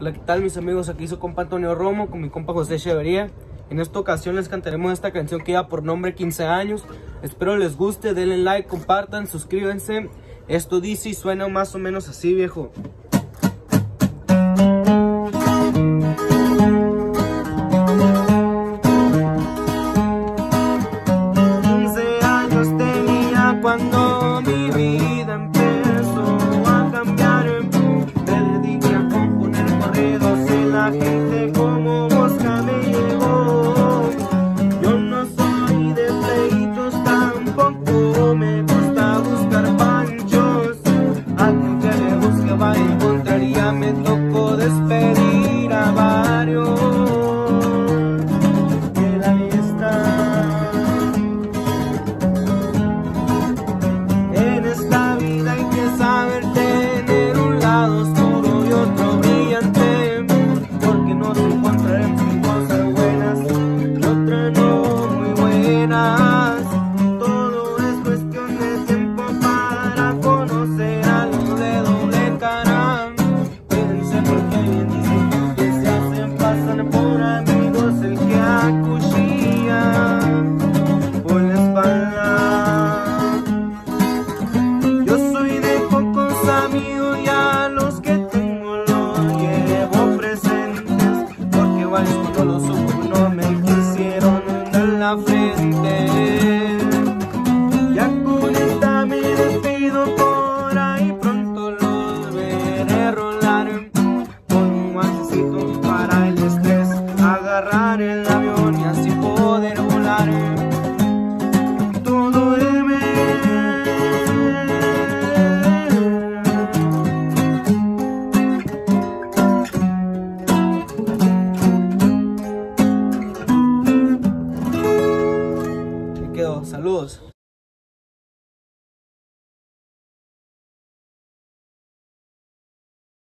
Hola, ¿qué tal mis amigos? Aquí su compa Antonio Romo con mi compa José Echeverría. En esta ocasión les cantaremos esta canción que lleva por nombre 15 años. Espero les guste, denle like, compartan, suscríbanse. Esto dice y suena más o menos así, viejo. Y la gente como Varios cuando los supo no me quisieron en la frente. Ya con esta me despido por ahí pronto los veré rolar. Con un guantecito para el estrés Agarrar el avión y así poder volar saludos.